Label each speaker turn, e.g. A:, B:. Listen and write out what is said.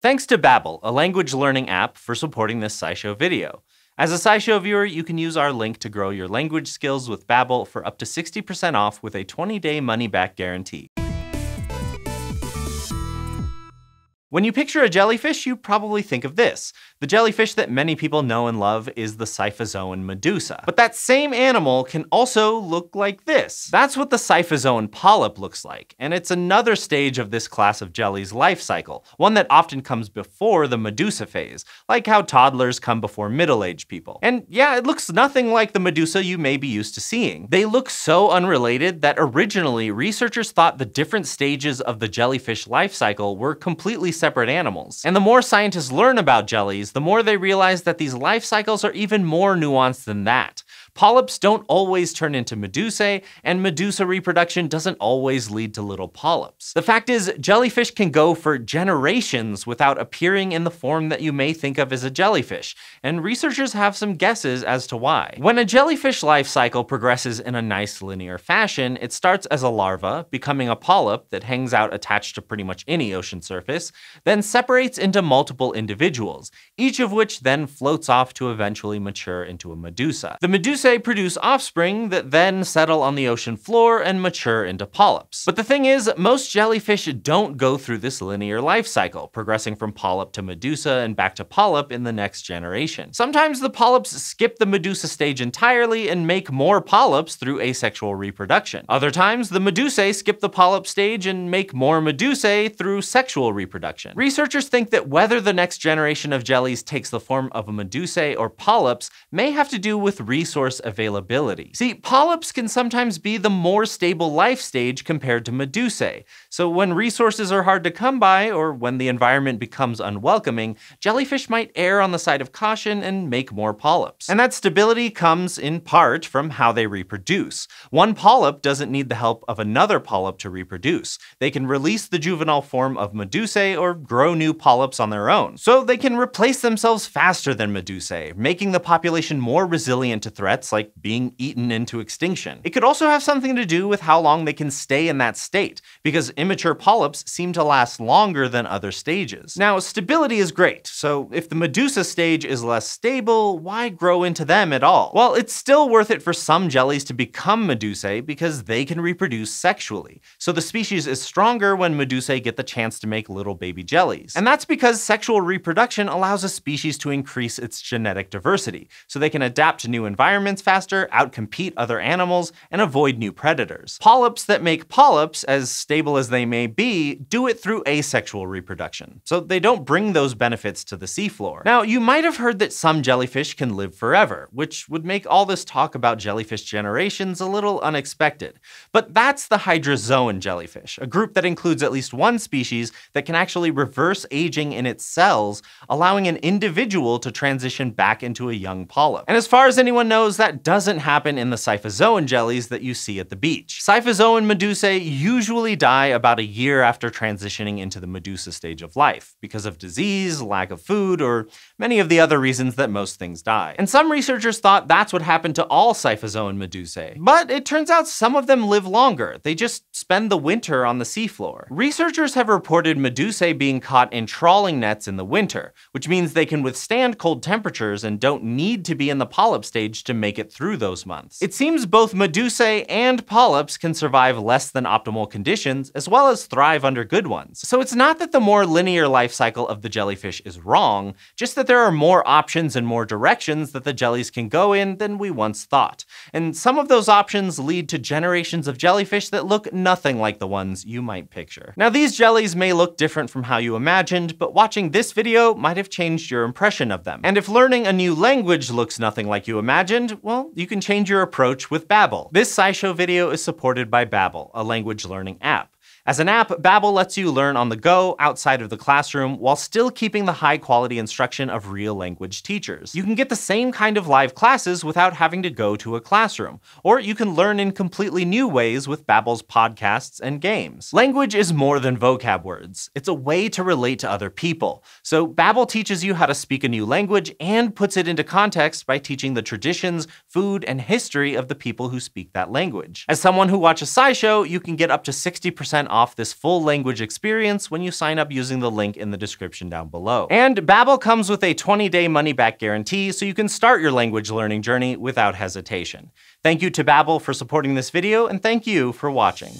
A: Thanks to Babbel, a language learning app, for supporting this SciShow video. As a SciShow viewer, you can use our link to grow your language skills with Babbel for up to 60% off with a 20-day money-back guarantee. When you picture a jellyfish, you probably think of this. The jellyfish that many people know and love is the Scyphozoan medusa. But that same animal can also look like this. That's what the Scyphozoan polyp looks like, and it's another stage of this class of jelly's life cycle, one that often comes before the medusa phase, like how toddlers come before middle-aged people. And yeah, it looks nothing like the medusa you may be used to seeing. They look so unrelated that originally researchers thought the different stages of the jellyfish life cycle were completely separate animals. And the more scientists learn about jellies, the more they realize that these life cycles are even more nuanced than that. Polyps don't always turn into medusae, and medusa reproduction doesn't always lead to little polyps. The fact is, jellyfish can go for generations without appearing in the form that you may think of as a jellyfish, and researchers have some guesses as to why. When a jellyfish life cycle progresses in a nice linear fashion, it starts as a larva, becoming a polyp that hangs out attached to pretty much any ocean surface, then separates into multiple individuals, each of which then floats off to eventually mature into a medusa. The medusa produce offspring that then settle on the ocean floor and mature into polyps. But the thing is, most jellyfish don't go through this linear life cycle, progressing from polyp to medusa and back to polyp in the next generation. Sometimes the polyps skip the medusa stage entirely and make more polyps through asexual reproduction. Other times, the medusae skip the polyp stage and make more medusae through sexual reproduction. Researchers think that whether the next generation of jellies takes the form of a medusae or polyps may have to do with resource resource availability. See, polyps can sometimes be the more stable life stage compared to medusae, so when resources are hard to come by or when the environment becomes unwelcoming, jellyfish might err on the side of caution and make more polyps. And that stability comes in part from how they reproduce. One polyp doesn't need the help of another polyp to reproduce. They can release the juvenile form of medusae or grow new polyps on their own. So they can replace themselves faster than medusae, making the population more resilient to threats like being eaten into extinction. It could also have something to do with how long they can stay in that state, because immature polyps seem to last longer than other stages. Now, stability is great, so if the Medusa stage is less stable, why grow into them at all? Well, it's still worth it for some jellies to become Medusae because they can reproduce sexually. So the species is stronger when Medusae get the chance to make little baby jellies. And that's because sexual reproduction allows a species to increase its genetic diversity, so they can adapt to new environments faster, outcompete other animals, and avoid new predators. Polyps that make polyps, as stable as they may be, do it through asexual reproduction, so they don't bring those benefits to the seafloor. Now, you might have heard that some jellyfish can live forever, which would make all this talk about jellyfish generations a little unexpected. But that's the hydrozoan jellyfish, a group that includes at least one species that can actually reverse aging in its cells, allowing an individual to transition back into a young polyp. And as far as anyone knows, that doesn't happen in the Scyphozoan jellies that you see at the beach. Scyphozoan medusae usually die about a year after transitioning into the medusa stage of life, because of disease, lack of food, or many of the other reasons that most things die. And some researchers thought that's what happened to all Scyphozoan medusae. But it turns out some of them live longer, they just spend the winter on the seafloor. Researchers have reported medusae being caught in trawling nets in the winter, which means they can withstand cold temperatures and don't need to be in the polyp stage to make it through those months. It seems both medusae and polyps can survive less than optimal conditions, as well as thrive under good ones. So it's not that the more linear life cycle of the jellyfish is wrong, just that there are more options and more directions that the jellies can go in than we once thought. And some of those options lead to generations of jellyfish that look nothing like the ones you might picture. Now these jellies may look different from how you imagined, but watching this video might have changed your impression of them. And if learning a new language looks nothing like you imagined, well, you can change your approach with Babbel. This SciShow video is supported by Babbel, a language learning app. As an app, Babbel lets you learn on the go outside of the classroom while still keeping the high quality instruction of real language teachers. You can get the same kind of live classes without having to go to a classroom, or you can learn in completely new ways with Babbel's podcasts and games. Language is more than vocab words. It's a way to relate to other people. So Babbel teaches you how to speak a new language and puts it into context by teaching the traditions, food, and history of the people who speak that language. As someone who watches SciShow, you can get up to 60% off this full language experience when you sign up using the link in the description down below. And Babbel comes with a 20-day money-back guarantee, so you can start your language learning journey without hesitation. Thank you to Babbel for supporting this video, and thank you for watching.